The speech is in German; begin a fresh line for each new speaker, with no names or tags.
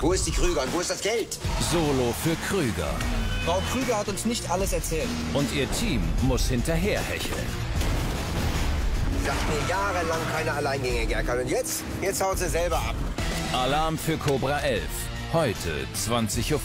Wo ist die Krüger und wo ist das Geld?
Solo für Krüger.
Frau Krüger hat uns nicht alles erzählt.
Und ihr Team muss hinterherhecheln.
Sagt mir jahrelang keine Alleingänge, Gerkan. Und jetzt? Jetzt haut sie selber ab.
Alarm für Cobra 11. Heute 20.15 Uhr.